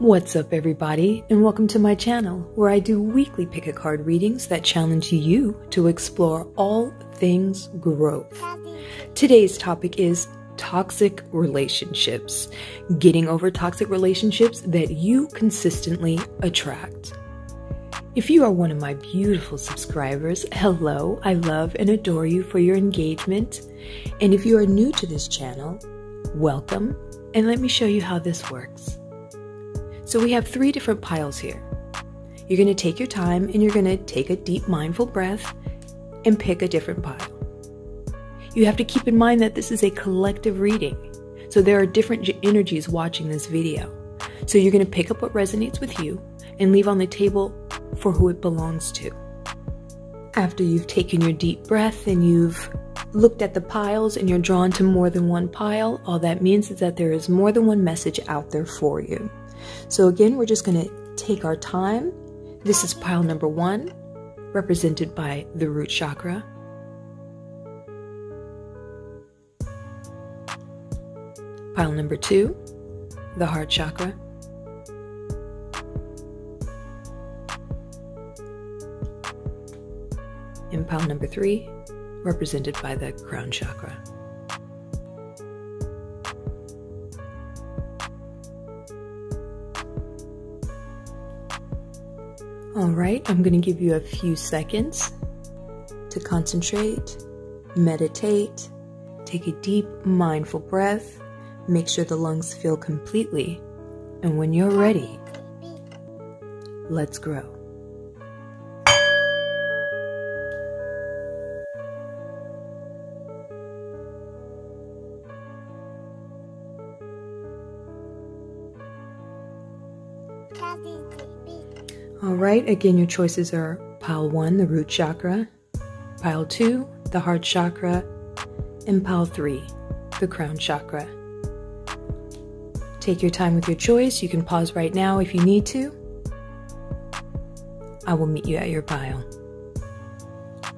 What's up, everybody, and welcome to my channel where I do weekly pick a card readings that challenge you to explore all things growth. Today's topic is toxic relationships, getting over toxic relationships that you consistently attract. If you are one of my beautiful subscribers, hello, I love and adore you for your engagement. And if you are new to this channel, welcome, and let me show you how this works. So we have three different piles here. You're going to take your time and you're going to take a deep mindful breath and pick a different pile. You have to keep in mind that this is a collective reading. So there are different energies watching this video. So you're going to pick up what resonates with you and leave on the table for who it belongs to. After you've taken your deep breath and you've looked at the piles and you're drawn to more than one pile, all that means is that there is more than one message out there for you. So again, we're just going to take our time. This is pile number one, represented by the root chakra. Pile number two, the heart chakra. And pile number three, represented by the crown chakra. All right, I'm going to give you a few seconds to concentrate, meditate, take a deep, mindful breath, make sure the lungs fill completely, and when you're ready, let's grow. All right, again, your choices are pile one, the root chakra, pile two, the heart chakra, and pile three, the crown chakra. Take your time with your choice. You can pause right now if you need to. I will meet you at your pile.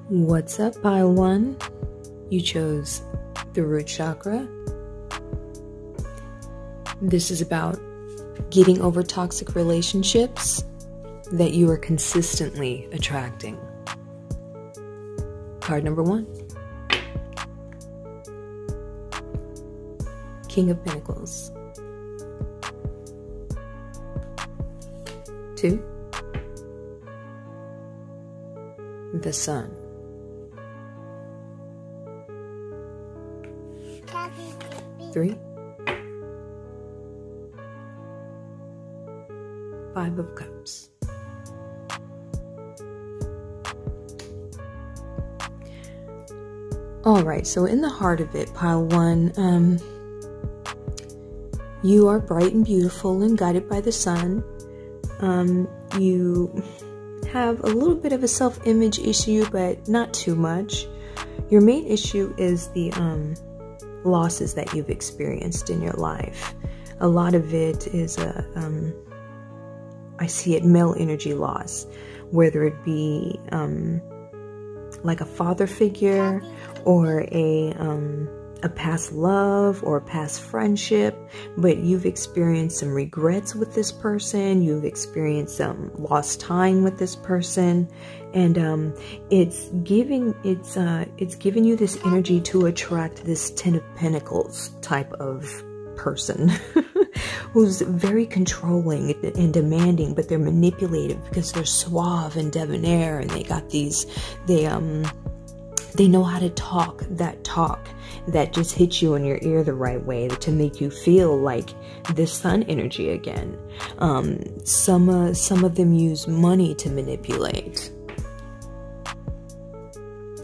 What's up, pile one? You chose the root chakra. This is about getting over toxic relationships that you are consistently attracting. Card number one King of Pentacles. Two, the Sun. Three, Five of Cups. All right, so in the heart of it, pile one, um, you are bright and beautiful and guided by the sun. Um, you have a little bit of a self image issue, but not too much. Your main issue is the um, losses that you've experienced in your life. A lot of it is a, um, I see it male energy loss, whether it be um, like a father figure or a um, a past love or past friendship, but you've experienced some regrets with this person, you've experienced some lost time with this person, and um, it's giving it's uh, it's giving you this energy to attract this Ten of Pentacles type of person who's very controlling and demanding, but they're manipulative because they're suave and debonair, and they got these they um they know how to talk that talk that just hits you in your ear the right way to make you feel like the sun energy again. Um, some, uh, some of them use money to manipulate.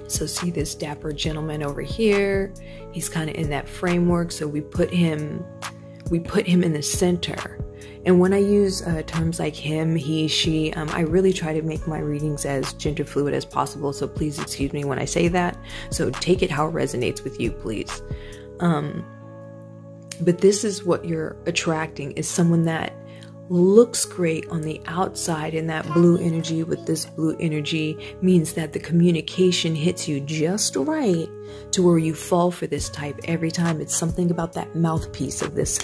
So see this dapper gentleman over here. He's kind of in that framework. So we put him, we put him in the center and when I use uh, terms like him, he, she, um, I really try to make my readings as gender fluid as possible. So please excuse me when I say that. So take it how it resonates with you, please. Um, but this is what you're attracting is someone that looks great on the outside and that blue energy with this blue energy means that the communication hits you just right to where you fall for this type every time. It's something about that mouthpiece of this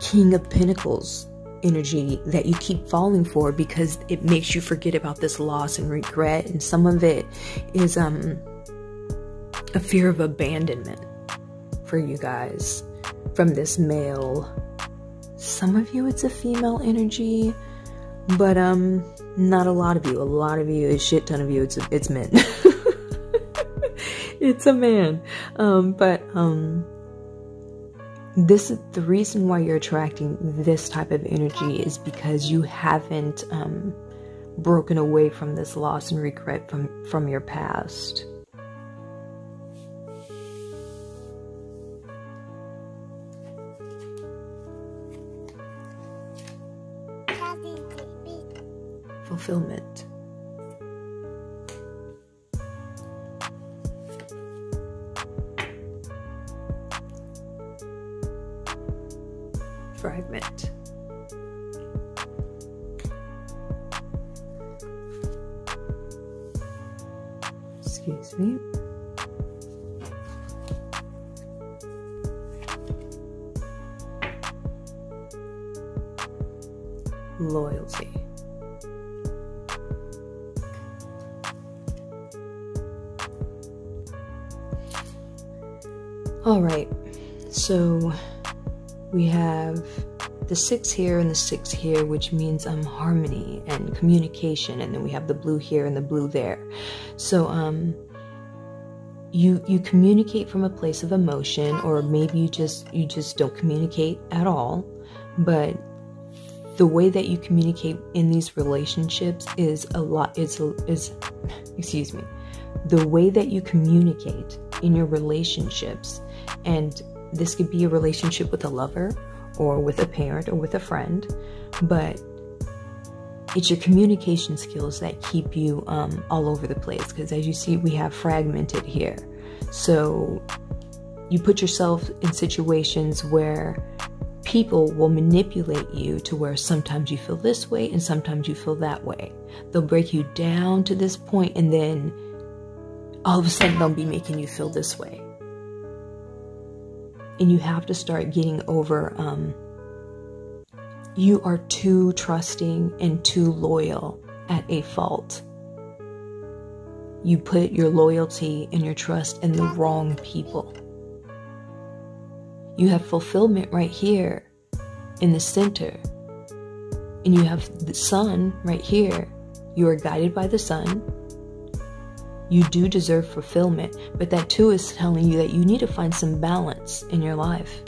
king of pentacles energy that you keep falling for because it makes you forget about this loss and regret. And some of it is um a fear of abandonment for you guys from this male some of you it's a female energy but um not a lot of you. A lot of you a shit ton of you it's it's men. It's a man. Um but um this is the reason why you're attracting this type of energy is because you haven't um, broken away from this loss and regret from from your past fulfillment fragment. Excuse me. Loyalty. All right, so we have the six here and the six here, which means um harmony and communication, and then we have the blue here and the blue there. So um you you communicate from a place of emotion, or maybe you just you just don't communicate at all, but the way that you communicate in these relationships is a lot is is excuse me the way that you communicate in your relationships and this could be a relationship with a lover or with a parent or with a friend, but it's your communication skills that keep you um, all over the place. Because as you see, we have fragmented here. So you put yourself in situations where people will manipulate you to where sometimes you feel this way and sometimes you feel that way. They'll break you down to this point and then all of a sudden they'll be making you feel this way and you have to start getting over um, you are too trusting and too loyal at a fault. You put your loyalty and your trust in the wrong people. You have fulfillment right here in the center, and you have the sun right here. You are guided by the sun you do deserve fulfillment, but that too is telling you that you need to find some balance in your life.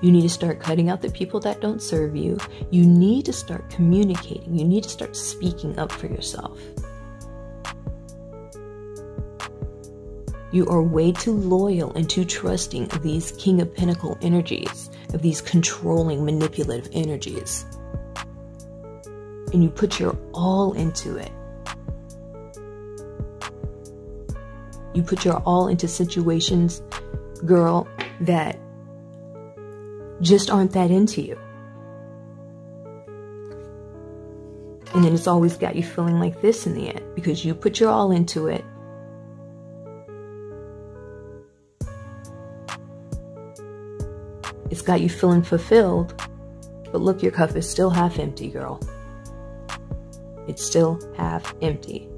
You need to start cutting out the people that don't serve you. You need to start communicating. You need to start speaking up for yourself. You are way too loyal and too trusting of these King of Pentacle energies, of these controlling, manipulative energies. And you put your all into it. You put your all into situations, girl, that just aren't that into you. And then it's always got you feeling like this in the end because you put your all into it. It's got you feeling fulfilled, but look, your cup is still half empty, girl. It's still half empty.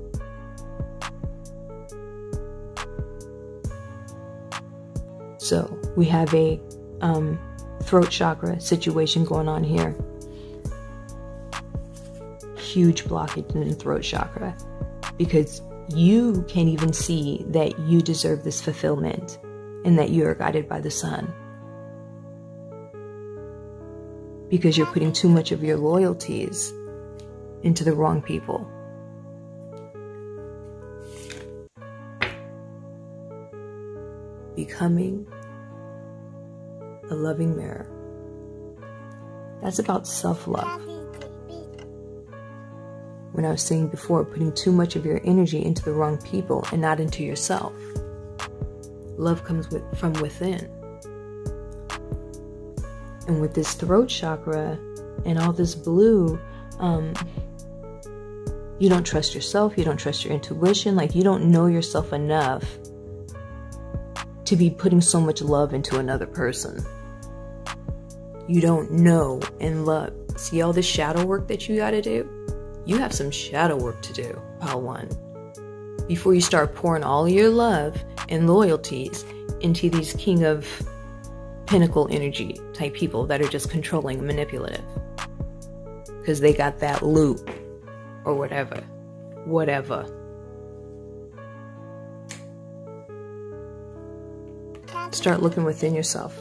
So we have a um, throat chakra situation going on here. Huge blockage in the throat chakra because you can't even see that you deserve this fulfillment and that you are guided by the sun. Because you're putting too much of your loyalties into the wrong people. Becoming a loving mirror. That's about self love. When I was saying before, putting too much of your energy into the wrong people and not into yourself. Love comes with, from within. And with this throat chakra and all this blue, um, you don't trust yourself, you don't trust your intuition, like you don't know yourself enough to be putting so much love into another person You don't know and love. See all the shadow work that you gotta do? You have some shadow work to do, pile one. Before you start pouring all your love and loyalties into these king of pentacle energy type people that are just controlling and manipulative. Because they got that loop or whatever. Whatever. Start looking within yourself.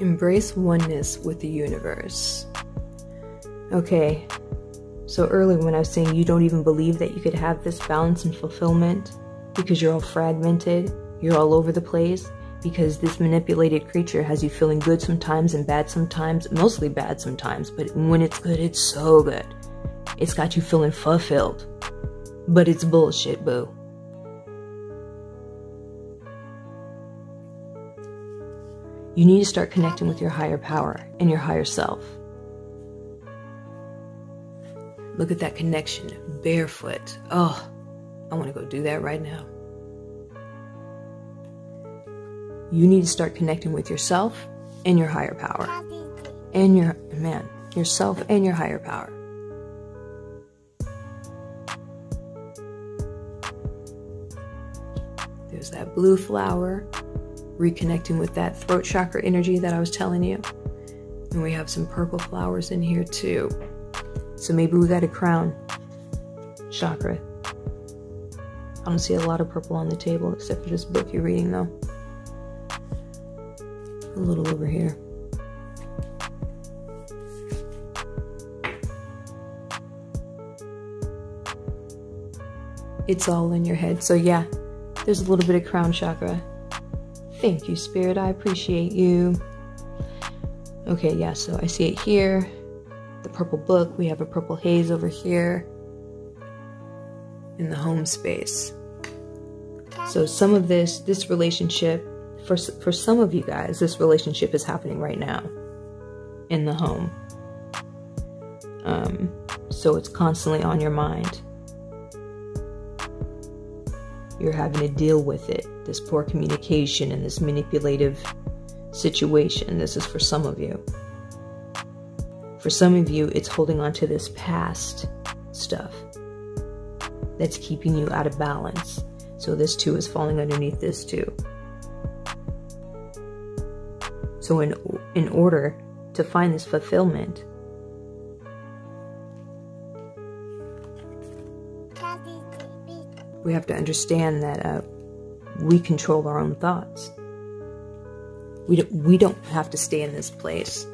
Embrace oneness with the universe. Okay, so earlier when I was saying you don't even believe that you could have this balance and fulfillment because you're all fragmented, you're all over the place, because this manipulated creature has you feeling good sometimes and bad sometimes, mostly bad sometimes, but when it's good, it's so good. It's got you feeling fulfilled. But it's bullshit, boo. You need to start connecting with your higher power and your higher self. Look at that connection, barefoot. Oh, I want to go do that right now. You need to start connecting with yourself and your higher power. And your, man, yourself and your higher power. There's that blue flower, reconnecting with that throat chakra energy that I was telling you. And we have some purple flowers in here too. So maybe we got a crown chakra. I don't see a lot of purple on the table except for this book you're reading though. A little over here. It's all in your head. So yeah, there's a little bit of crown chakra. Thank you, Spirit. I appreciate you. Okay, yeah, so I see it here the purple book. We have a purple haze over here in the home space. So some of this, this relationship, for, for some of you guys, this relationship is happening right now in the home. Um, so it's constantly on your mind. You're having to deal with it, this poor communication and this manipulative situation. This is for some of you. For some of you, it's holding on to this past stuff that's keeping you out of balance. So this too is falling underneath this too. So in in order to find this fulfillment, we have to understand that uh, we control our own thoughts. We don't, we don't have to stay in this place.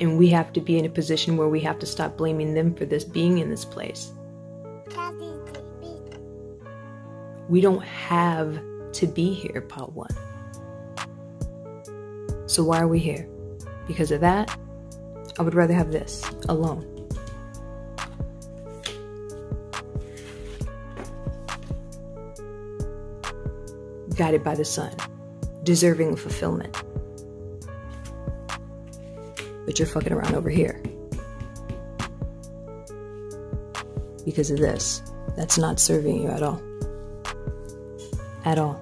And we have to be in a position where we have to stop blaming them for this being in this place. We don't have to be here, part one. So why are we here? Because of that, I would rather have this alone. Guided by the sun, deserving of fulfillment but you're fucking around over here. Because of this. That's not serving you at all. At all.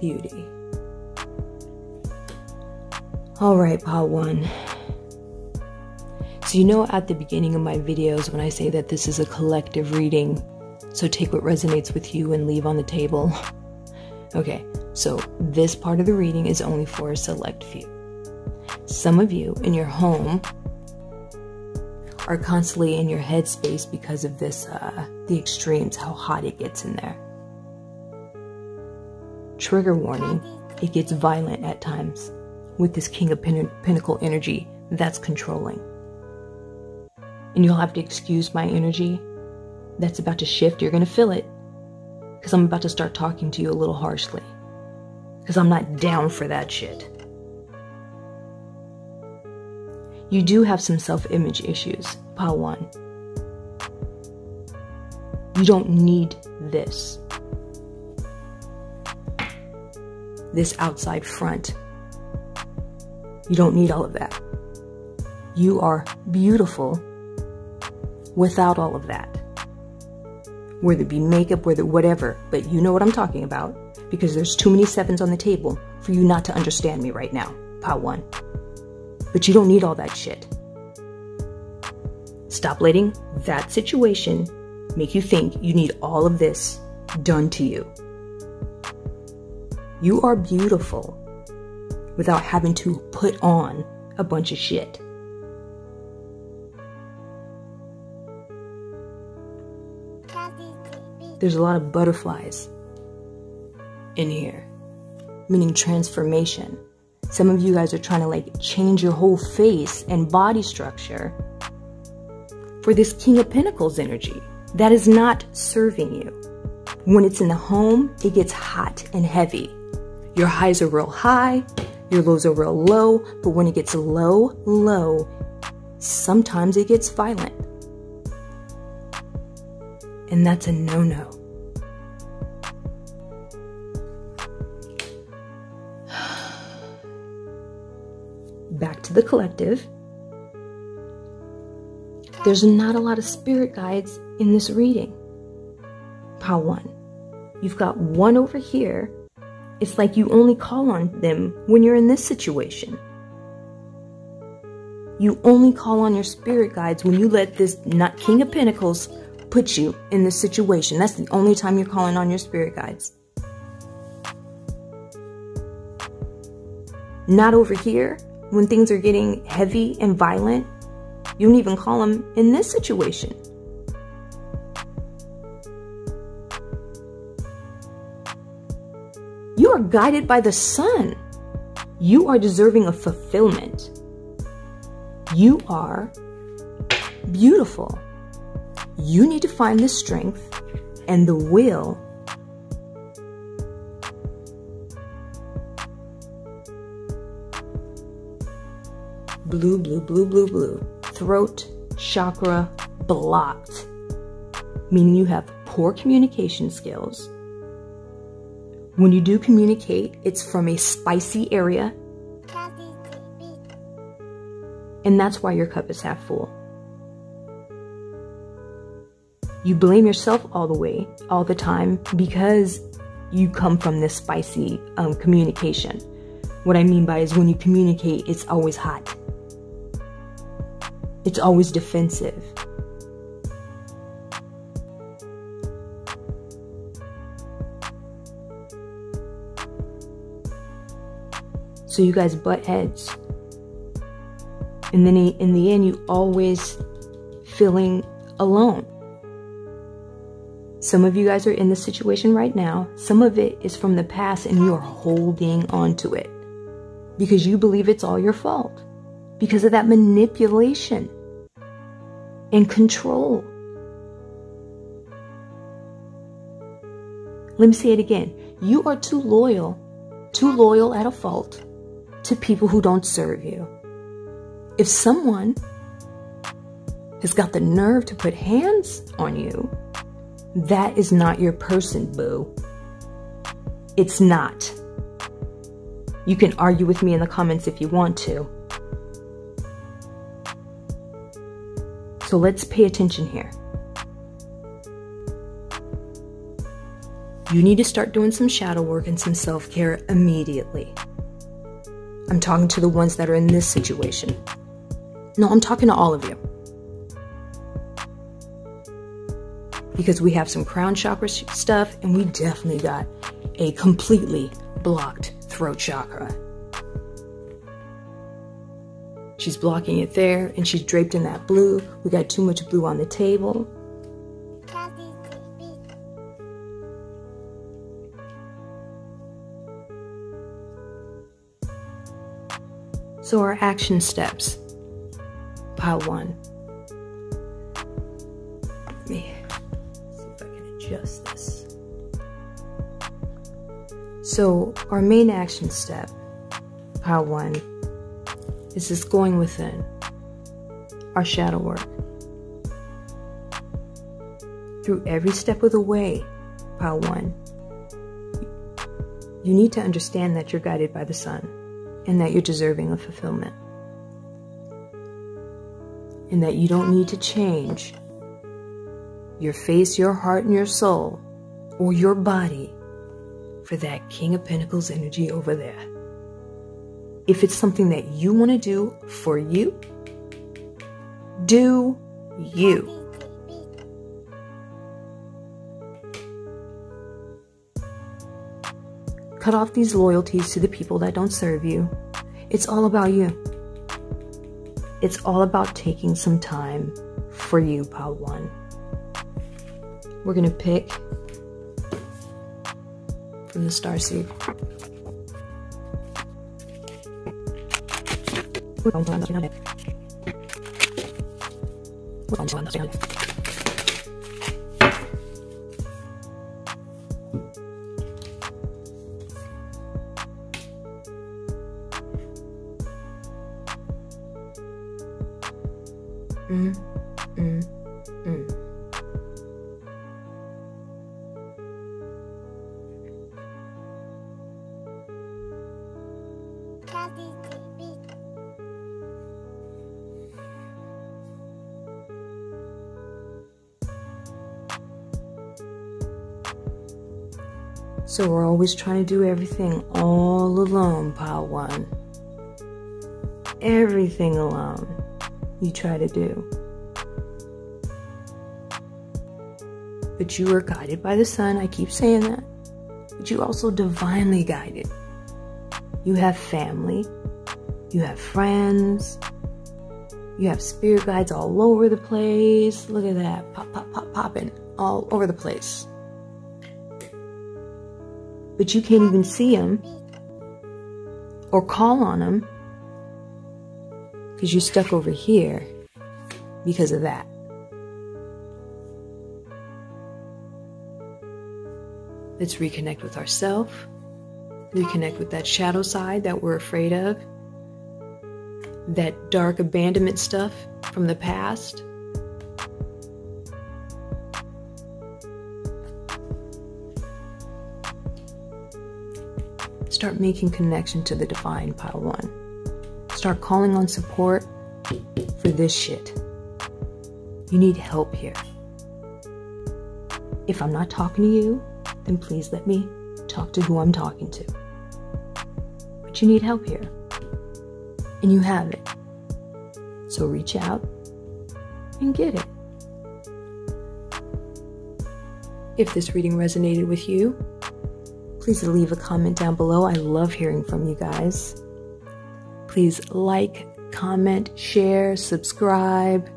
Beauty. All right, part one. So, you know, at the beginning of my videos, when I say that this is a collective reading, so take what resonates with you and leave on the table. Okay, so this part of the reading is only for a select few. Some of you in your home are constantly in your headspace because of this, uh, the extremes, how hot it gets in there. Trigger warning, it gets violent at times with this King of Pin Pentacle energy that's controlling. and you'll have to excuse my energy that's about to shift. You're going to feel it because I'm about to start talking to you a little harshly because I'm not down for that shit. You do have some self image issues, 1. You don't need this. This outside front. You don't need all of that. You are beautiful without all of that. Whether it be makeup, whether whatever, but you know what I'm talking about because there's too many sevens on the table for you not to understand me right now, pile one. But you don't need all that shit. Stop letting that situation make you think you need all of this done to you. You are beautiful without having to put on a bunch of shit. There's a lot of butterflies in here, meaning transformation. Some of you guys are trying to like change your whole face and body structure for this King of Pentacles energy that is not serving you. When it's in the home, it gets hot and heavy. Your highs are real high, your lows are real low, but when it gets low, low, sometimes it gets violent. And that's a no no. Back to the collective. There's not a lot of spirit guides in this reading. Pile one. You've got one over here. It's like you only call on them when you're in this situation. You only call on your spirit guides when you let this not King of Pentacles put you in this situation. That's the only time you're calling on your spirit guides. Not over here when things are getting heavy and violent. You don't even call them in this situation. Are guided by the sun. You are deserving of fulfillment. You are beautiful. You need to find the strength and the will blue, blue, blue, blue, blue. Throat chakra blocked, meaning you have poor communication skills. When you do communicate, it's from a spicy area. And that's why your cup is half full. You blame yourself all the way, all the time, because you come from this spicy um, communication. What I mean by is when you communicate, it's always hot. It's always defensive. So you guys butt heads. And then in the end, you always feeling alone. Some of you guys are in this situation right now. Some of it is from the past and you are holding on to it because you believe it's all your fault because of that manipulation and control. Let me say it again. You are too loyal, too loyal at a fault to people who don't serve you. If someone has got the nerve to put hands on you, that is not your person, boo. It's not. You can argue with me in the comments if you want to. So let's pay attention here. You need to start doing some shadow work and some self care immediately. I'm talking to the ones that are in this situation. No, I'm talking to all of you. because we have some crown chakra stuff and we definitely got a completely blocked throat chakra. She's blocking it there and she's draped in that blue. We got too much blue on the table. So, our action steps. Part one. Let me see if I can adjust this. So, our main action step, part one, is this going within our shadow work. Through every step of the way, part one, you need to understand that you're guided by the sun and that you're deserving of fulfillment. And that you don't need to change your face, your heart, and your soul, or your body for that King of Pentacles energy over there. If it's something that you want to do for you, do you. Cut off these loyalties to the people that don't serve you. It's all about you. It's all about taking some time for you, Pile 1. We're going to pick from the Starseed. Mm, So we're always trying to do everything all alone, pile one. Everything alone you try to do. But you are guided by the sun, I keep saying that. But you also divinely guided. You have family, you have friends, you have spirit guides all over the place. Look at that. Pop, pop, pop, popping all over the place but you can't even see them or call on them because you're stuck over here because of that. Let's reconnect with ourselves, reconnect with that shadow side that we're afraid of, that dark abandonment stuff from the past. Start making connection to the divine, pile one. Start calling on support for this shit. You need help here. If I'm not talking to you, then please let me talk to who I'm talking to. But you need help here. And you have it. So reach out and get it. If this reading resonated with you, please leave a comment down below. I love hearing from you guys. Please like, comment, share, subscribe.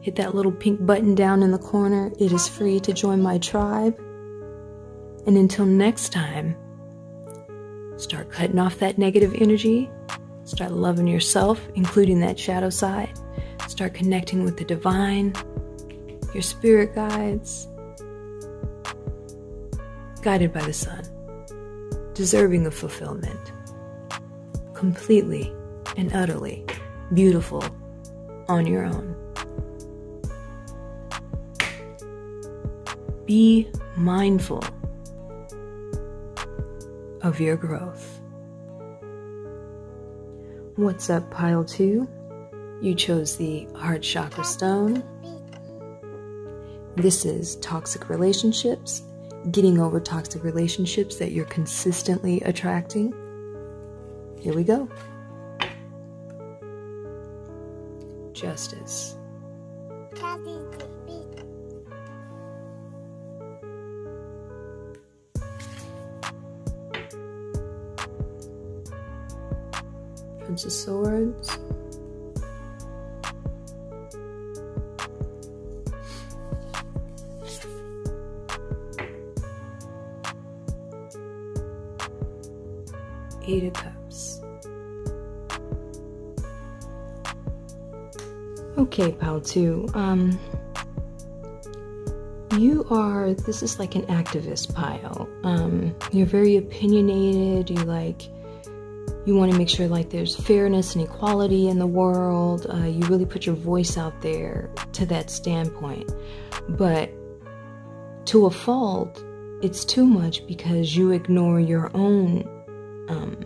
Hit that little pink button down in the corner. It is free to join my tribe. And until next time, start cutting off that negative energy. Start loving yourself, including that shadow side. Start connecting with the divine, your spirit guides, guided by the sun deserving of fulfillment, completely and utterly beautiful on your own. Be mindful of your growth. What's up, pile two? You chose the heart chakra stone. This is toxic relationships getting over toxic relationships that you're consistently attracting. Here we go. Justice. Prince of Swords. Okay, pal two. Um you are this is like an activist pile. Um, you're very opinionated you like you want to make sure like there's fairness and equality in the world uh, you really put your voice out there to that standpoint. But to a fault it's too much because you ignore your own um,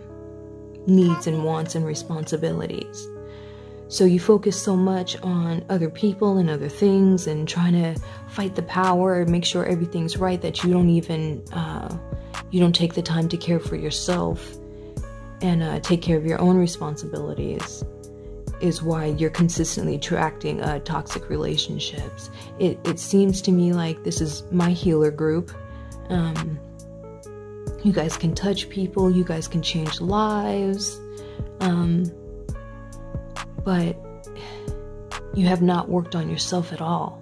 needs and wants and responsibilities so you focus so much on other people and other things and trying to fight the power and make sure everything's right that you don't even uh, you don't take the time to care for yourself and uh, take care of your own responsibilities is why you're consistently attracting uh, toxic relationships. It, it seems to me like this is my healer group. Um, you guys can touch people, you guys can change lives. Um, but you have not worked on yourself at all.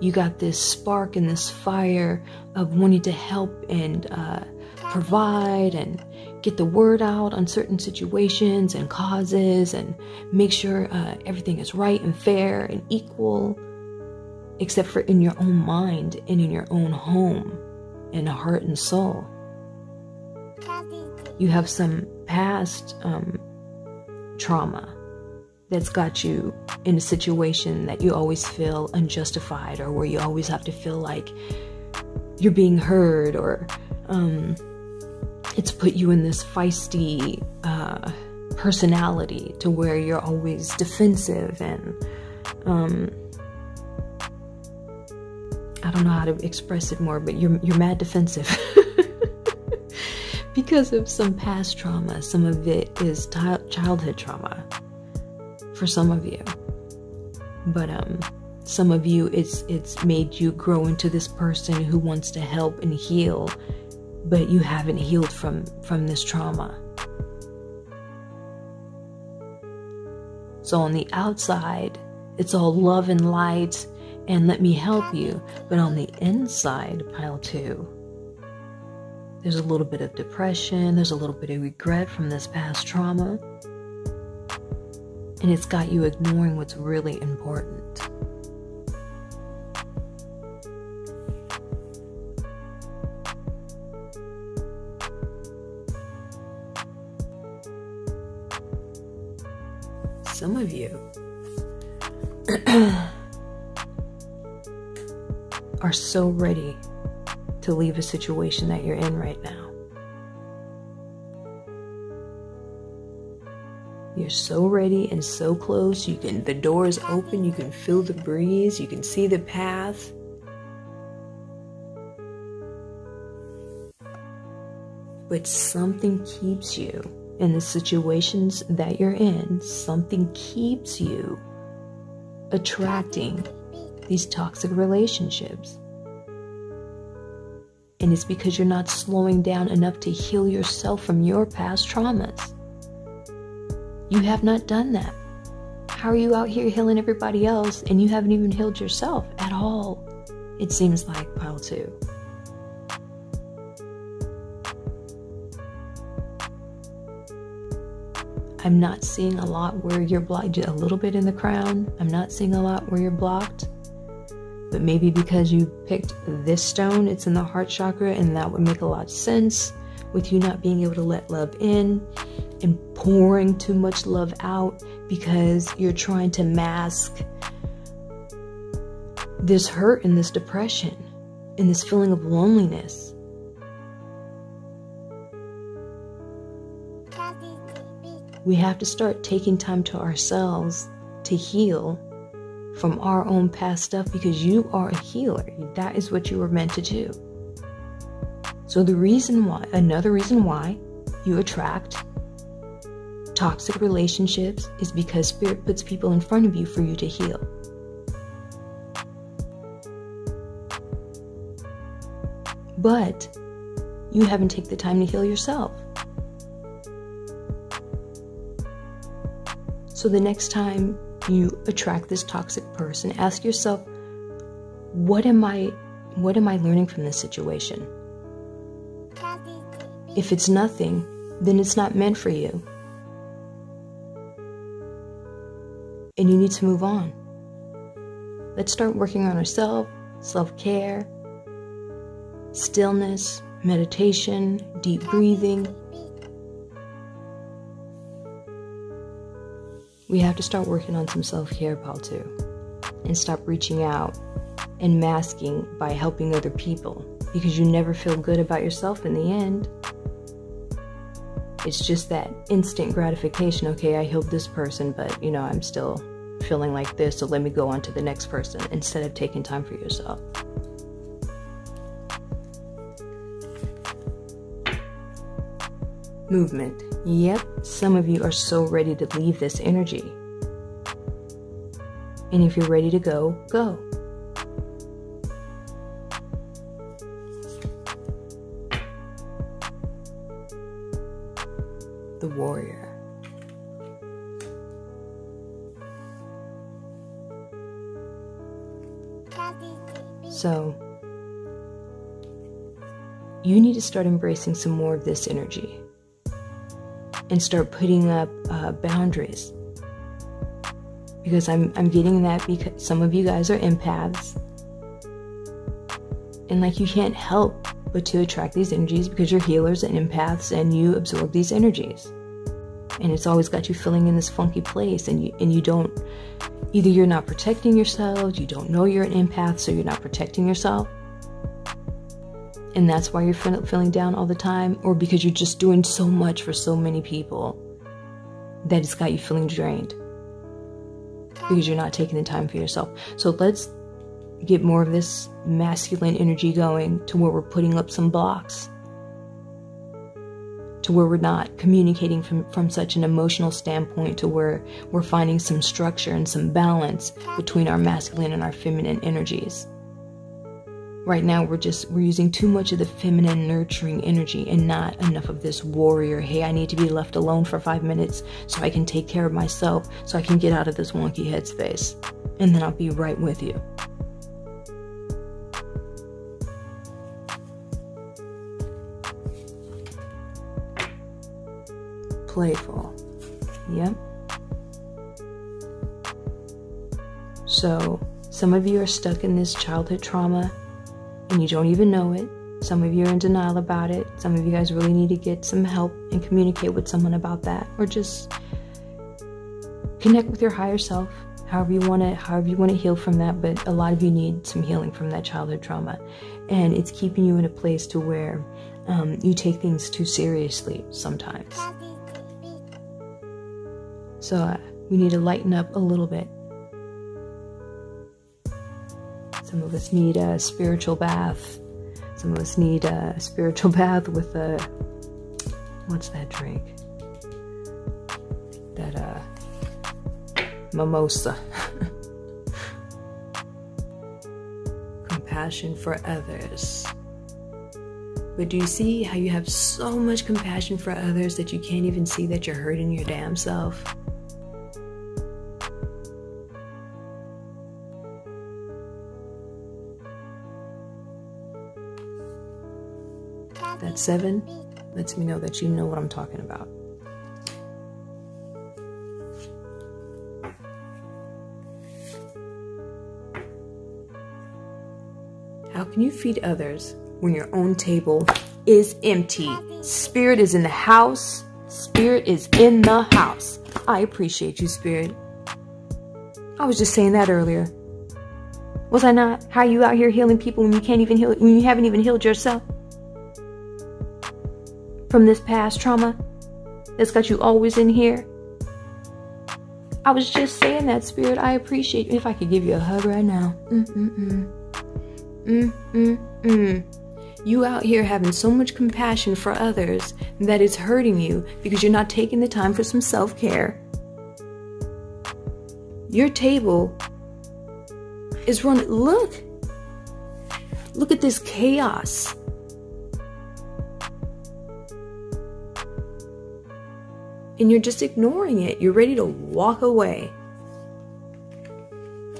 You got this spark and this fire of wanting to help and uh, provide and get the word out on certain situations and causes and make sure uh, everything is right and fair and equal, except for in your own mind and in your own home and heart and soul. You have some past um, trauma that's got you in a situation that you always feel unjustified or where you always have to feel like you're being heard or um, it's put you in this feisty uh, personality to where you're always defensive and um, I don't know how to express it more, but you're you're mad defensive because of some past trauma. Some of it is childhood trauma for some of you. But um some of you it's it's made you grow into this person who wants to help and heal, but you haven't healed from from this trauma. So on the outside, it's all love and light and let me help you, but on the inside, pile 2, there's a little bit of depression, there's a little bit of regret from this past trauma and it's got you ignoring what's really important. Some of you are so ready to leave a situation that you're in right now. You're so ready and so close. You can the door is open, you can feel the breeze, you can see the path. But something keeps you in the situations that you're in, something keeps you attracting these toxic relationships. And it's because you're not slowing down enough to heal yourself from your past traumas. You have not done that. How are you out here healing everybody else and you haven't even healed yourself at all? It seems like pile two. I'm not seeing a lot where you're blocked, a little bit in the crown. I'm not seeing a lot where you're blocked. But maybe because you picked this stone, it's in the heart chakra, and that would make a lot of sense with you not being able to let love in pouring too much love out because you're trying to mask this hurt and this depression and this feeling of loneliness. We have to start taking time to ourselves to heal from our own past stuff because you are a healer. That is what you were meant to do. So, the reason why, another reason why you attract toxic relationships is because Spirit puts people in front of you for you to heal. But you haven't taken the time to heal yourself. So the next time you attract this toxic person, ask yourself, what am I what am I learning from this situation? If it's nothing, then it's not meant for you. And you need to move on. Let's start working on ourselves, self care, stillness, meditation, deep breathing. We have to start working on some self care, Paul, too, and stop reaching out and masking by helping other people because you never feel good about yourself in the end. It's just that instant gratification. Okay, I healed this person, but you know, I'm still feeling like this, so let me go on to the next person instead of taking time for yourself. Movement. Yep, some of you are so ready to leave this energy. And if you're ready to go, go. Start embracing some more of this energy and start putting up uh, boundaries. Because I'm, I'm getting that because some of you guys are empaths. And like you can't help but to attract these energies because you're healers and empaths and you absorb these energies. And it's always got you feeling in this funky place and you and you don't Either you're not protecting yourself, you don't know you're an empath, so you're not protecting yourself. And that's why you're feeling down all the time, or because you're just doing so much for so many people that it's got you feeling drained because you're not taking the time for yourself. So let's get more of this masculine energy going to where we're putting up some blocks to where we're not communicating from, from such an emotional standpoint to where we're finding some structure and some balance between our masculine and our feminine energies. Right now we're just we're using too much of the feminine nurturing energy and not enough of this warrior, hey, I need to be left alone for 5 minutes so I can take care of myself so I can get out of this wonky headspace and then I'll be right with you. playful. Yep. So, some of you are stuck in this childhood trauma and you don't even know it. Some of you are in denial about it. Some of you guys really need to get some help and communicate with someone about that or just connect with your higher self. However you want to however you want to heal from that, but a lot of you need some healing from that childhood trauma. And it's keeping you in a place to where um, you take things too seriously sometimes. So uh, we need to lighten up a little bit. Some of us need a spiritual bath. Some of us need a spiritual bath with a what's that drink? That uh mimosa. Compassion for others. But do you see how you have so much compassion for others that you can't even see that you're hurting your damn self? Seven lets me know that you know what I'm talking about. How can you feed others when your own table is empty? Spirit is in the house. Spirit is in the house. I appreciate you, Spirit. I was just saying that earlier. Was I not? How are you out here healing people when you can't even heal, when you haven't even healed yourself? From this past trauma that's got you always in here. I was just saying that, Spirit. I appreciate you. If I could give you a hug right now. Mm-mm-mm. Mm-mm-mm. You out here having so much compassion for others that it's hurting you because you're not taking the time for some self-care. Your table is running. Look. Look at this chaos. And you're just ignoring it. You're ready to walk away.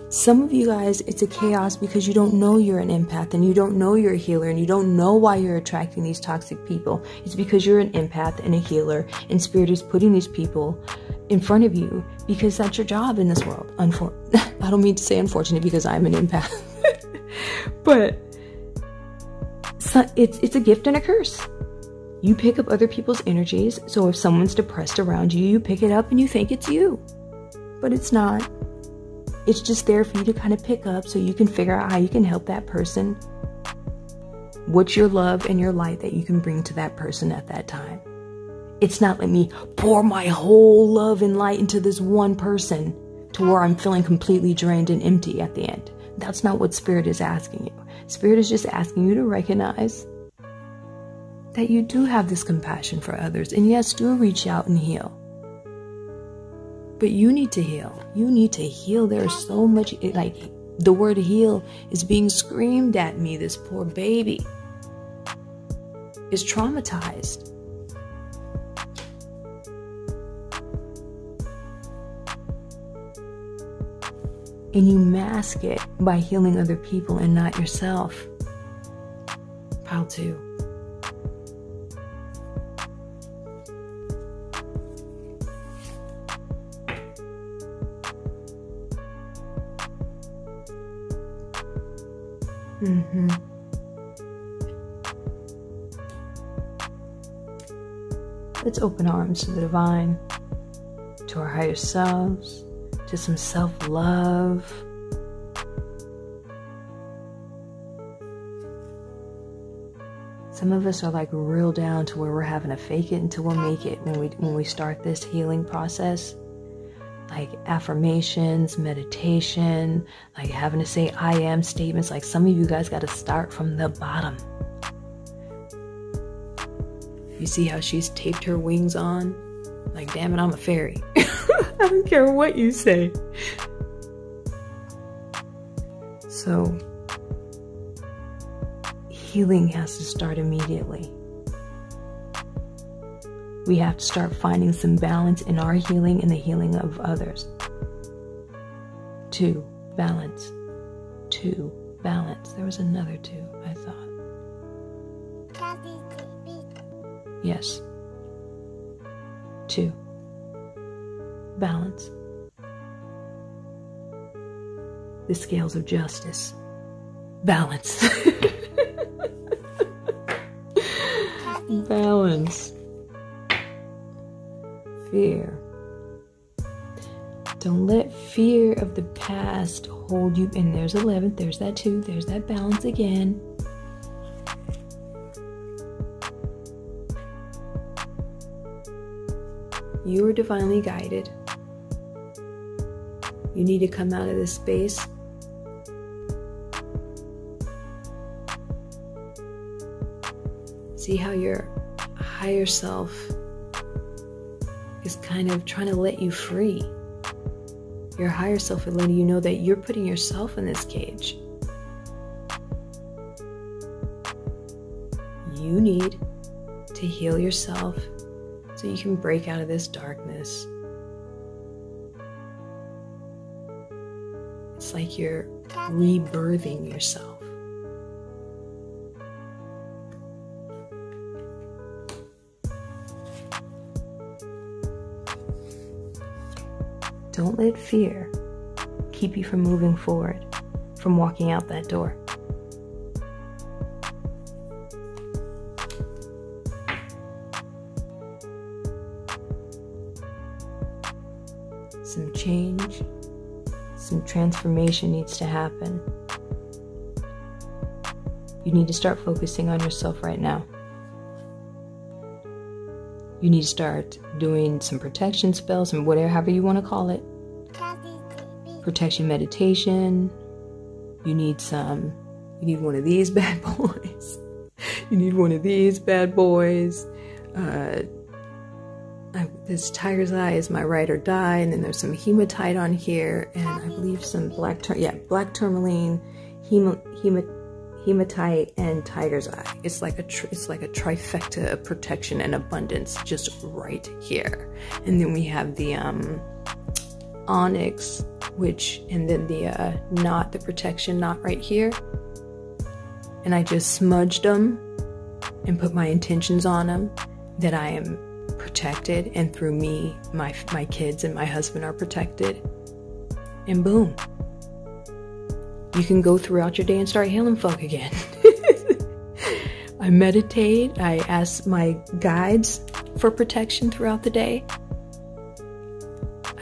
Some of you guys, it's a chaos because you don't know you're an empath and you don't know you're a healer and you don't know why you're attracting these toxic people. It's because you're an empath and a healer, and Spirit is putting these people in front of you because that's your job in this world. Unfor- I don't mean to say unfortunate because I'm an empath. but it's it's a gift and a curse. You pick up other people's energies, so if someone's depressed around you, you pick it up and you think it's you. But it's not. It's just there for you to kind of pick up so you can figure out how you can help that person. What's your love and your light that you can bring to that person at that time? It's not let me pour my whole love and light into this one person to where I'm feeling completely drained and empty at the end. That's not what Spirit is asking you. Spirit is just asking you to recognize that you do have this compassion for others. And yes, do reach out and heal. But you need to heal. You need to heal. There's so much, like, the word heal is being screamed at me. This poor baby is traumatized. And you mask it by healing other people and not yourself. Pile two. Mm-hmm. Let's open arms to the divine, to our higher selves, to some self love. Some of us are like real down to where we're having to fake it until we'll make it when we when we start this healing process like affirmations, meditation, like having to say I am statements. Like some of you guys got to start from the bottom. You see how she's taped her wings on? Like, damn it, I'm a fairy. I don't care what you say. So, healing has to start immediately we have to start finding some balance in our healing and the healing of others. Two, balance. Two, balance. There was another two, I thought. Yes. Two, balance. The scales of justice. Balance. balance fear. Don't let fear of the past hold you. And there's 11, there's that 2, there's that balance again. You are divinely guided. You need to come out of this space. See how your higher self kind of trying to let you free. Your higher self is letting you know that you're putting yourself in this cage. You need to heal yourself so you can break out of this darkness. It's like you're rebirthing yourself. Don't let fear keep you from moving forward, from walking out that door. Some change, some transformation needs to happen. You need to start focusing on yourself right now. You need to start doing some protection spells and whatever, however you want to call it protection meditation. You need some, you need one of these bad boys. you need one of these bad boys. Uh, I, this tiger's eye is my ride or die, and then there's some hematite on here, and I believe some black, yeah, black tourmaline, hem- hematite, and tiger's eye. It's like a it's like a trifecta of protection and abundance just right here. And then we have the um, onyx which, and then the uh, knot, the protection knot right here. And I just smudged them and put my intentions on them that I am protected and through me, my, my kids and my husband are protected. And boom. you can go throughout your day and start healing folk again. I meditate, I ask my guides for protection throughout the day.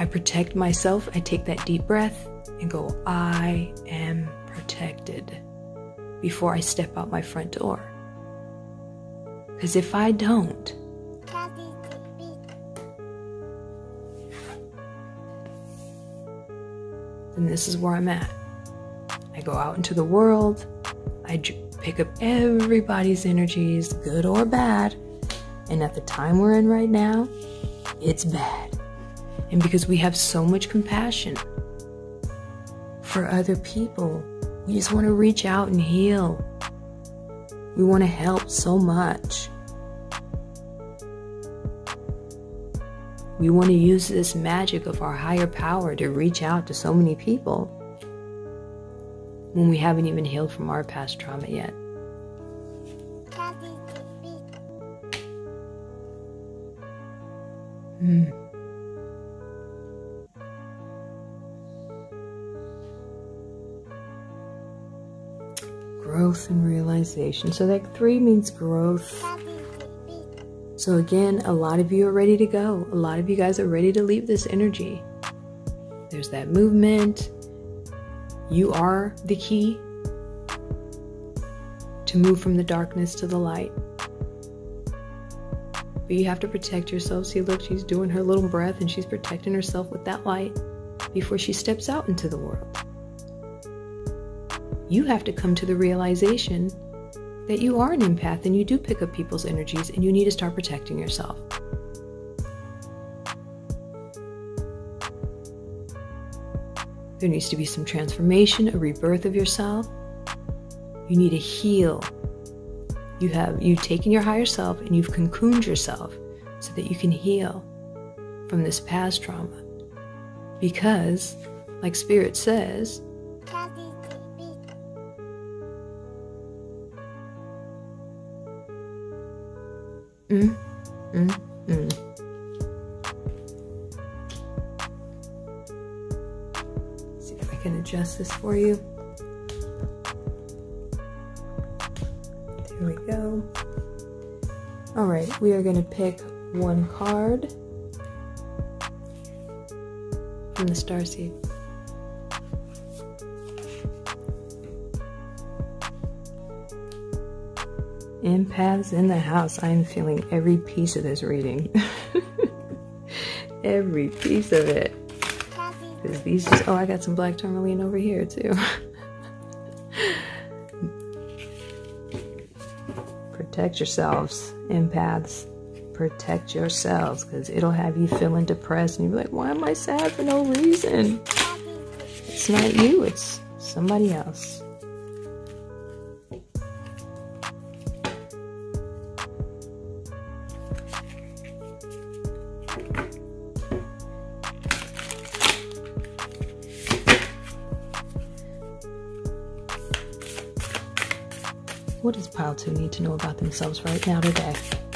I protect myself, I take that deep breath and go, I am protected before I step out my front door. Because if I don't, then this is where I'm at. I go out into the world, I pick up everybody's energies, good or bad, and at the time we're in right now, it's bad. And because we have so much compassion for other people, we just want to reach out and heal. We want to help so much. We want to use this magic of our higher power to reach out to so many people when we haven't even healed from our past trauma yet. Hmm. And realization. So that three means growth so, again, a lot of you are ready to go. A lot of you guys are ready to leave this energy. There's that movement. You are the key to move from the darkness to the light. But you have to protect yourself. See, look, she's doing her little breath and she's protecting herself with that light before she steps out into the world. You have to come to the realization that you are an empath and you do pick up people's energies and you need to start protecting yourself. There needs to be some transformation, a rebirth of yourself. You need to heal. You have you've taken your higher self and you've cocooned yourself so that you can heal from this past trauma. Because, like Spirit says, See if I can adjust this for you. There we go. All right, we are going to pick one card from the star Empaths in the house. I am feeling every piece of this reading. every piece of it. Because these just, oh, I got some black tourmaline over here too. Protect yourselves, empaths. Protect yourselves because it'll have you feeling depressed and you'll be like, why am I sad for no reason? It's not you, it's somebody else. Does Pile 2 need to know about themselves right now today?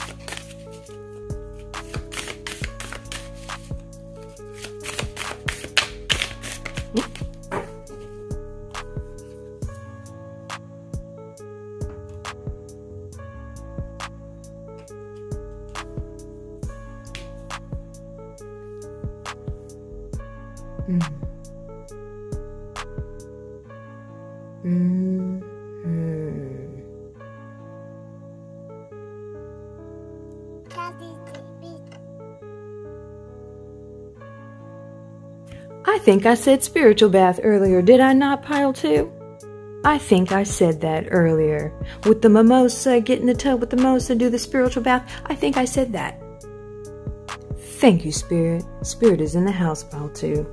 Think I said spiritual bath earlier, did I not, Pile 2? I think I said that earlier. With the mimosa, get in the tub with the mimosa, do the spiritual bath. I think I said that. Thank you, Spirit. Spirit is in the house, Pile 2.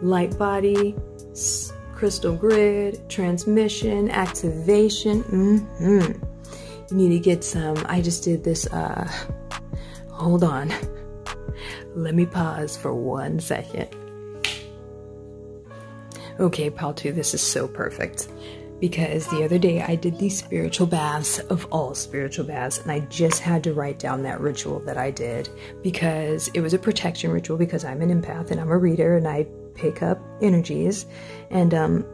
Light body, crystal grid, transmission, activation. Mm-hmm. You need to get some. I just did this. Uh, hold on. Let me pause for one second. Okay, Pile 2, this is so perfect. Because the other day I did these spiritual baths of all spiritual baths, and I just had to write down that ritual that I did because it was a protection ritual because I'm an empath and I'm a reader and I pick up energies. And um,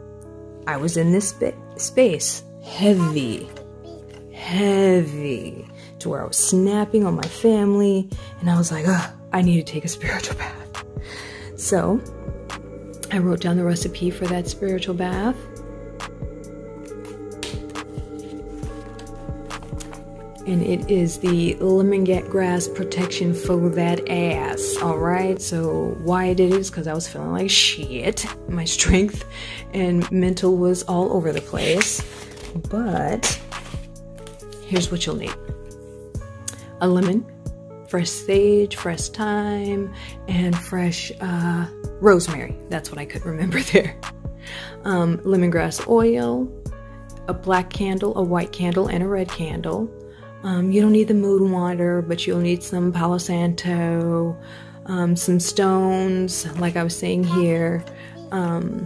I was in this sp- space, heavy, heavy, to where I was snapping on my family. And I was like, I need to take a spiritual bath. So I wrote down the recipe for that spiritual bath. and it is the lemongrass protection for that ass. All right, so why I did it is because I was feeling like shit. My strength and mental was all over the place. But here's what you'll need a lemon, fresh sage, fresh thyme, and fresh uh, rosemary. That's what I could remember there. Um, lemongrass oil, a black candle, a white candle, and a red candle um, you don't need the moon water, but you'll need some Palo Santo, um, some stones, like I was saying here, um,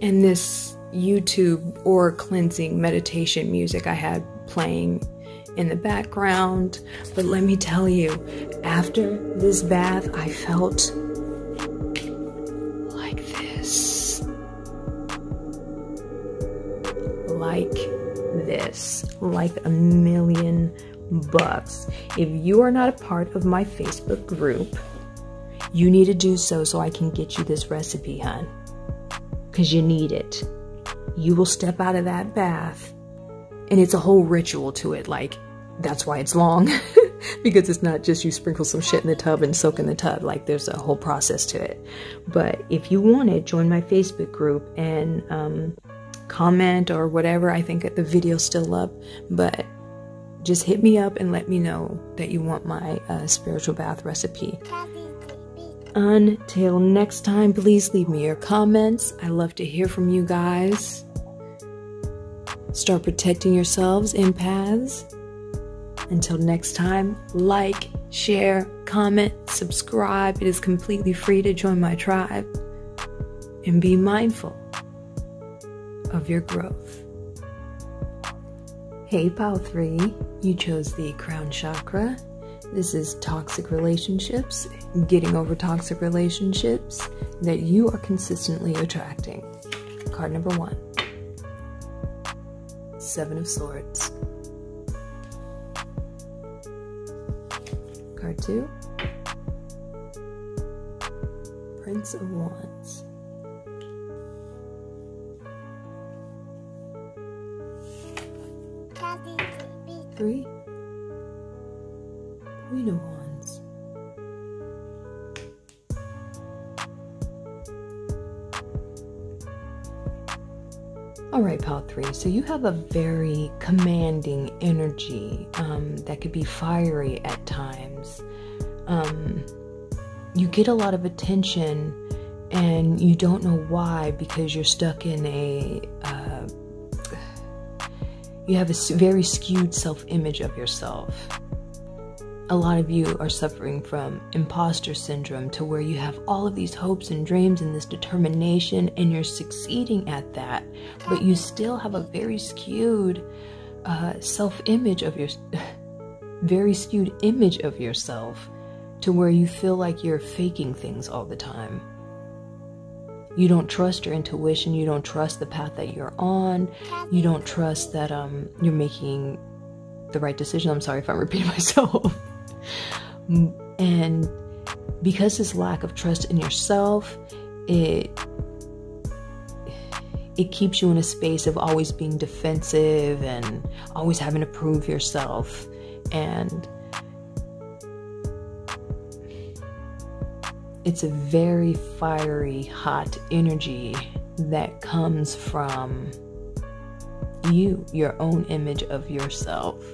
and this YouTube or cleansing meditation music I had playing in the background. But let me tell you, after this bath, I felt like this. Like this like a million bucks. If you are not a part of my Facebook group, you need to do so so I can get you this recipe, hun. Because you need it. You will step out of that bath, and it's a whole ritual to it. Like, that's why it's long. because it's not just you sprinkle some shit in the tub and soak in the tub. Like, there's a whole process to it. But if you want it, join my Facebook group and um, comment or whatever. I think the video's still up, but just hit me up and let me know that you want my uh, spiritual bath recipe. Until next time, please leave me your comments. I love to hear from you guys. Start protecting yourselves, empaths. Until next time, like, share, comment, subscribe. It is completely free to join my tribe. And be mindful of your growth. Hey, Pile 3, you chose the crown chakra. This is toxic relationships, getting over toxic relationships that you are consistently attracting. Card number one Seven of Swords. Card two Prince of Wands. three Queen of Wands. All right, pile three. So you have a very commanding energy um, that could be fiery at times. Um, you get a lot of attention and you don't know why because you're stuck in a uh, you have a very skewed self image of yourself. A lot of you are suffering from imposter syndrome to where you have all of these hopes and dreams and this determination, and you're succeeding at that, but you still have a very skewed uh, self image of your very skewed image of yourself to where you feel like you're faking things all the time. You don't trust your intuition. You don't trust the path that you're on. You don't trust that um you're making the right decision. I'm sorry if i'm repeating myself and because this lack of trust in yourself it it keeps you in a space of always being defensive and always having to prove yourself and it's a very fiery, hot energy that comes from you, your own image of yourself.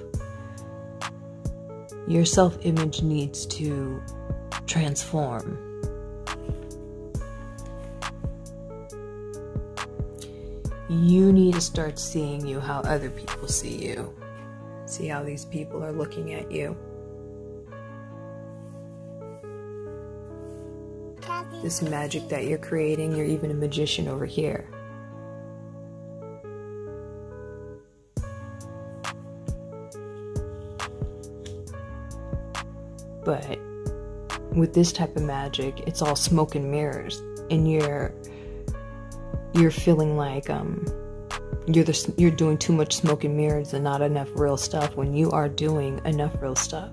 Your self image needs to transform. You need to start seeing you how other people see you. See how these people are looking at you. this magic that you're creating. You're even a magician over here. But with this type of magic, it's all smoke and mirrors, and you're you're feeling like um you're the, you're doing too much smoke and mirrors and not enough real stuff when you are doing enough real stuff.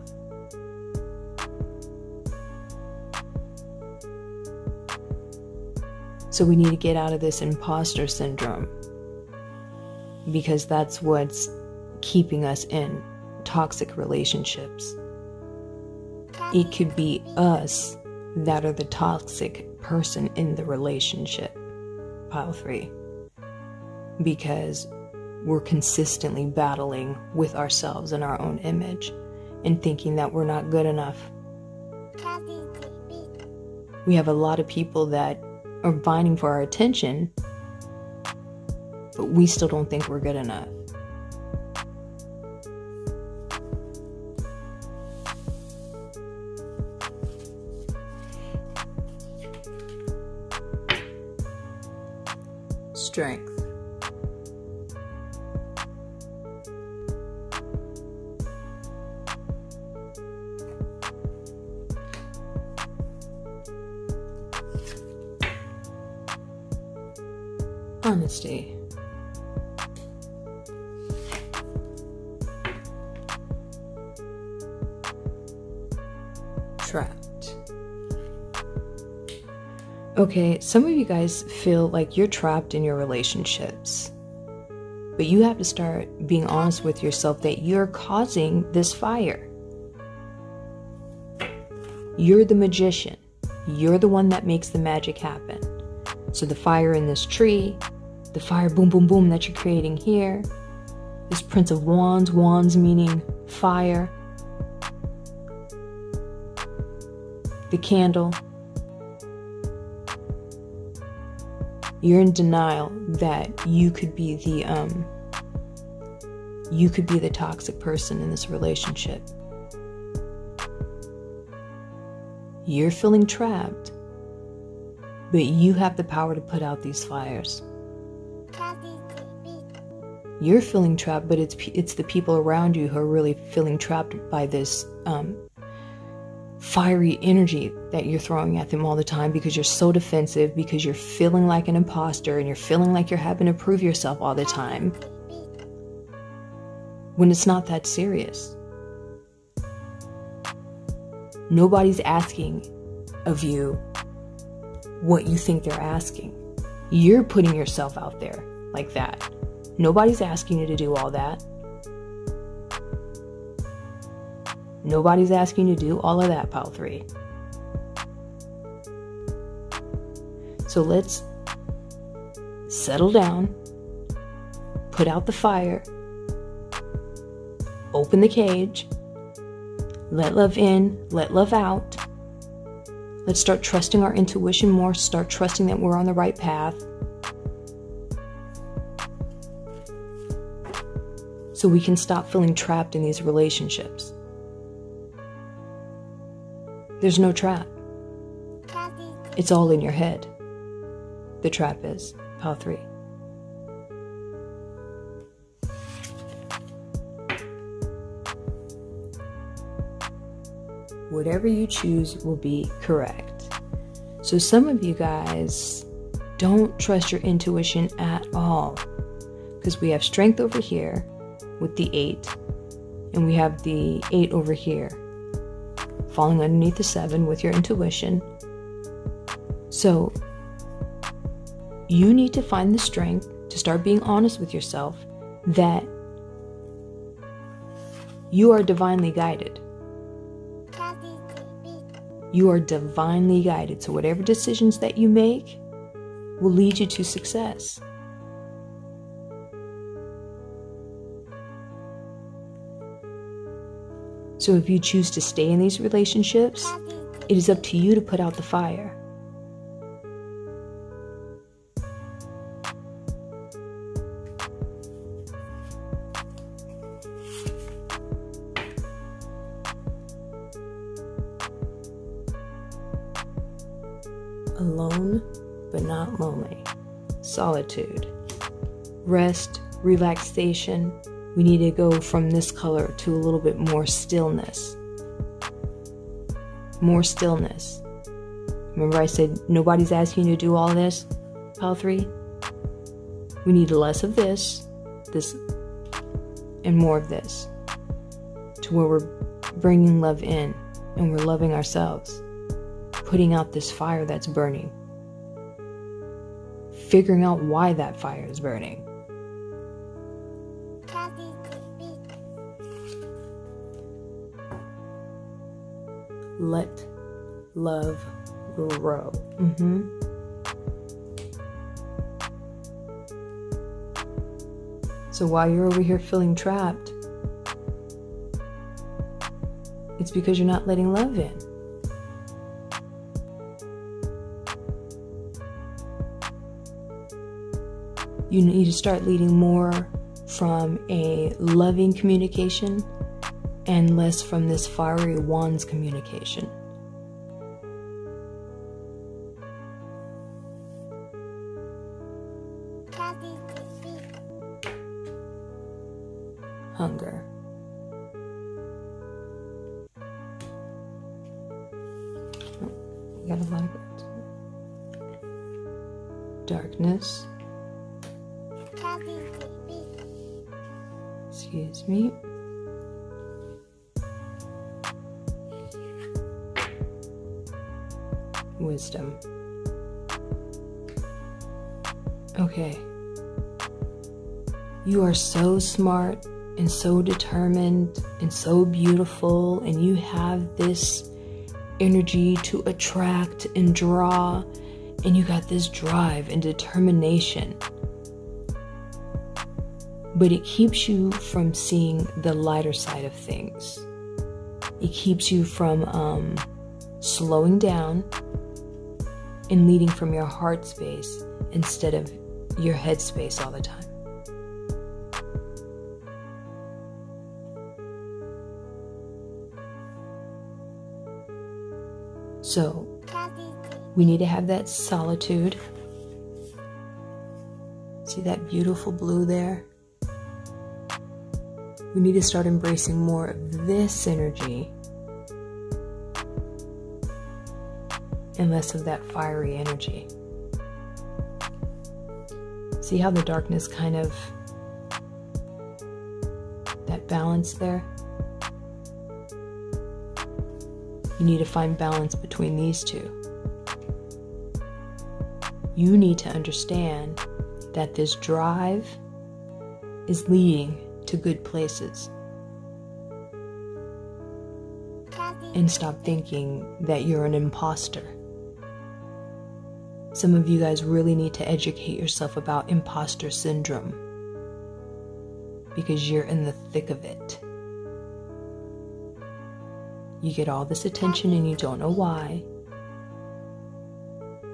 So we need to get out of this imposter syndrome because that's what's keeping us in toxic relationships. It could be us that are the toxic person in the relationship. Pile three. Because we're consistently battling with ourselves and our own image and thinking that we're not good enough. We have a lot of people that are vying for our attention, but we still don't think we're good enough. Strength. Honesty. Okay, some of you guys feel like you're trapped in your relationships. But you have to start being honest with yourself that you're causing this fire. You're the magician. You're the one that makes the magic happen. So the fire in this tree, the fire boom, boom, boom that you're creating here. This Prince of Wands, wands meaning fire. The candle. You're in denial that you could be the um you could be the toxic person in this relationship. You're feeling trapped, but you have the power to put out these fires you're feeling trapped, but it's it's the people around you who are really feeling trapped by this um, fiery energy that you're throwing at them all the time because you're so defensive, because you're feeling like an imposter, and you're feeling like you're having to prove yourself all the time when it's not that serious. Nobody's asking of you what you think they're asking. You're putting yourself out there like that. Nobody's asking you to do all that. Nobody's asking you to do all of that, pile three. So let's settle down, put out the fire, open the cage, let love in, let love out. Let's start trusting our intuition more, start trusting that we're on the right path. so we can stop feeling trapped in these relationships. There's no trap. It's all in your head. The trap is pile three. Whatever you choose will be correct. So, some of you guys don't trust your intuition at all because we have strength over here with the 8. And we have the 8 over here, falling underneath the 7 with your intuition. So you need to find the strength to start being honest with yourself that you are divinely guided. You are divinely guided. So, whatever decisions that you make will lead you to success. So if you choose to stay in these relationships, it is up to you to put out the fire. Alone, but not lonely. Solitude. Rest, relaxation, we need to go from this color to a little bit more stillness. more stillness. Remember, I said nobody's asking you to do all this, pile three? We need less of this, this, and more of this to where we're bringing love in and we're loving ourselves, putting out this fire that's burning, figuring out why that fire is burning. Let love grow. Mm-hmm. So while you're over here feeling trapped, it's because you're not letting love in. You need to start leading more from a loving communication and less from this fiery wands communication. Smart and so determined and so beautiful, and you have this energy to attract and draw, and you got this drive and determination but it keeps you from seeing the lighter side of things. It keeps you from um, slowing down and leading from your heart space instead of your head space all the time. So, we need to have that solitude. See that beautiful blue there? We need to start embracing more of this energy and less of that fiery energy. See how the darkness kind of, that balance there? You need to find balance between these two. You need to understand that this drive is leading to good places. And stop thinking that you're an imposter. Some of you guys really need to educate yourself about imposter syndrome because you're in the thick of it. You get all this attention and you don't know why.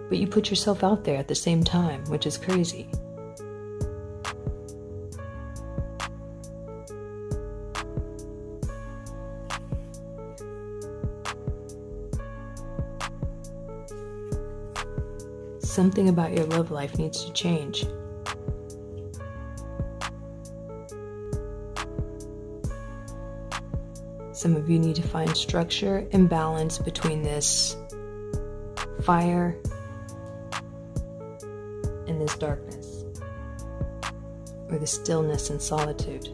But you put yourself out there at the same time, which is crazy. Something about your love life needs to change. Some of you need to find structure and balance between this fire and this darkness, or the stillness and solitude.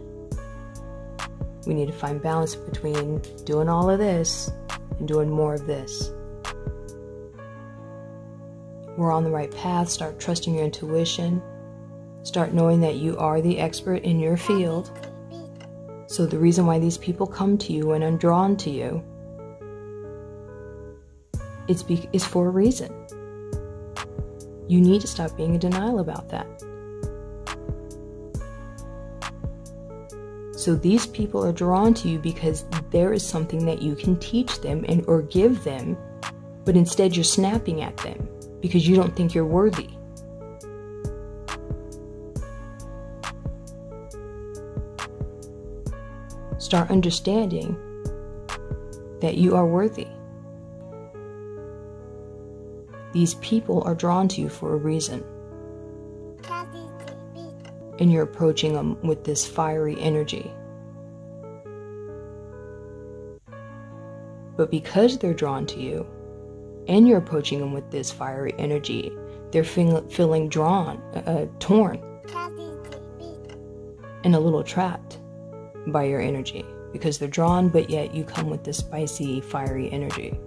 We need to find balance between doing all of this and doing more of this we're on the right path. Start trusting your intuition. Start knowing that you are the expert in your field. So, the reason why these people come to you and are drawn to you it's be- is for a reason. You need to stop being in denial about that. So these people are drawn to you because there is something that you can teach them and or give them, but instead you're snapping at them because you don't think you're worthy. Start understanding that you are worthy. These people are drawn to you for a reason. And you're approaching them with this fiery energy. But because they're drawn to you and you're approaching them with this fiery energy, they're feeling, feeling drawn, uh, uh, torn, and a little trapped by your energy because they're drawn, but yet you come with this spicy, fiery energy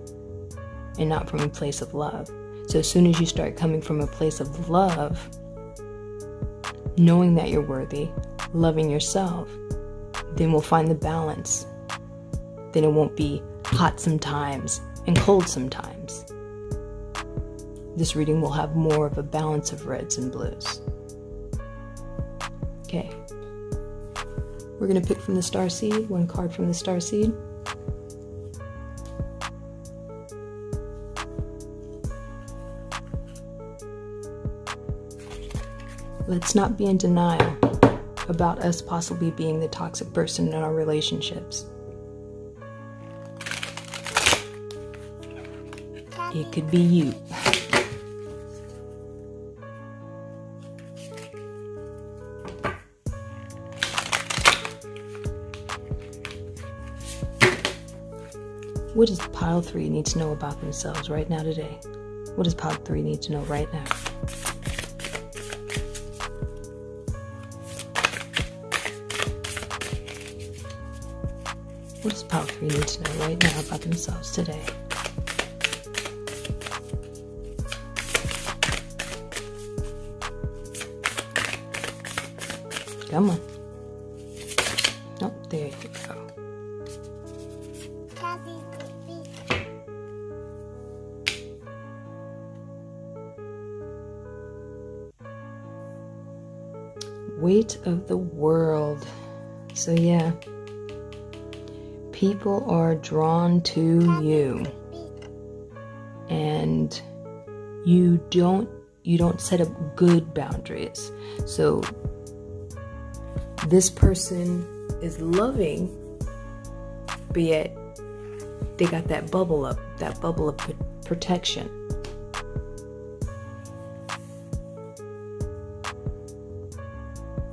and not from a place of love. So as soon as you start coming from a place of love, knowing that you're worthy, loving yourself, then we'll find the balance. Then it won't be hot sometimes and cold sometimes. This reading will have more of a balance of reds and blues. We're going to pick from the Starseed, one card from the Starseed. Let's not be in denial about us possibly being the toxic person in our relationships. It could be you. What does pile three need to know about themselves right now today? What does pile three need to know right now? What does pile three need to know right now about themselves today? Come on. People are drawn to you, and you don't you don't set up good boundaries. So, this person is loving, but yet they got that bubble up, that bubble of protection.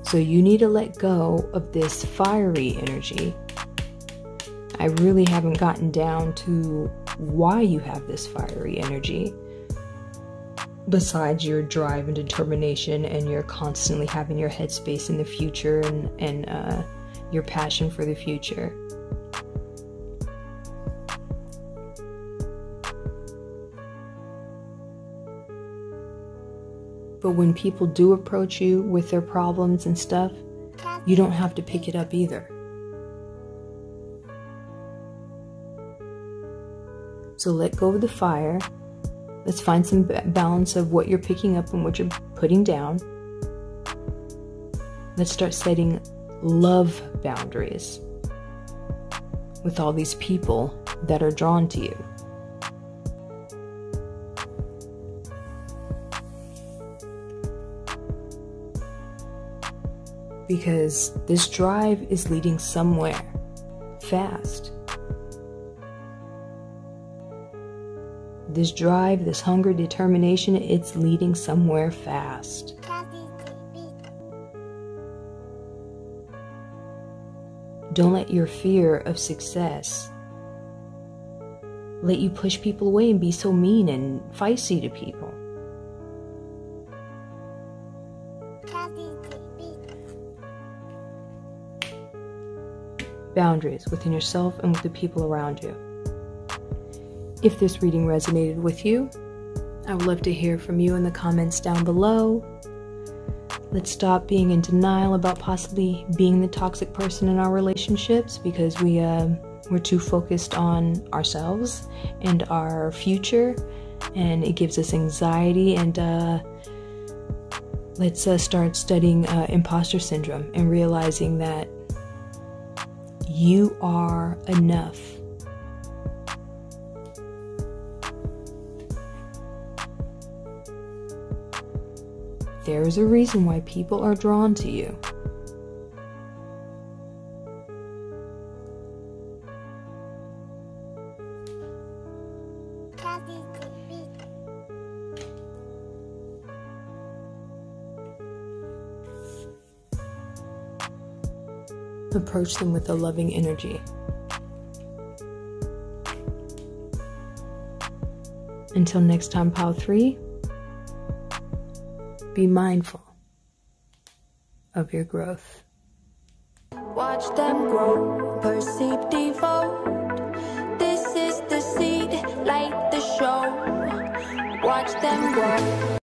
So you need to let go of this fiery energy. I really haven't gotten down to why you have this fiery energy. Besides your drive and determination, and you're constantly having your headspace in the future and, and uh, your passion for the future. But when people do approach you with their problems and stuff, you don't have to pick it up either. So let go of the fire. Let's find some balance of what you're picking up and what you're putting down. Let's start setting love boundaries with all these people that are drawn to you. because this drive is leading somewhere fast. This drive, this hunger, determination, it's leading somewhere fast. Don't let your fear of success let you push people away and be so mean and feisty to people. boundaries within yourself and with the people around you. If this reading resonated with you, I would love to hear from you in the comments down below. Let's stop being in denial about possibly being the toxic person in our relationships because we uh, we're too focused on ourselves and our future, and it gives us anxiety. And uh, let's uh, start studying uh, imposter syndrome and realizing that you are enough. There is a reason why people are drawn to you. approach them with a loving energy. Until next time, pile three, be mindful of your growth. Watch them grow, perceive, devote. This is the seed, light the show. Watch them grow.